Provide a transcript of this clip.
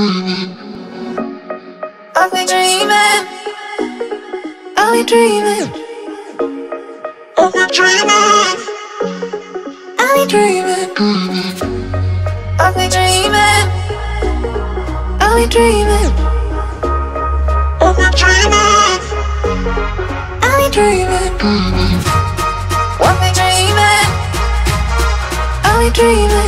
I've been dreaming. I've been dreaming. I've been dreaming. I've been dreaming. I've been dreaming. I've been dreaming. I've been dreaming. I've been dreaming. I've been dreaming. I've been dreaming.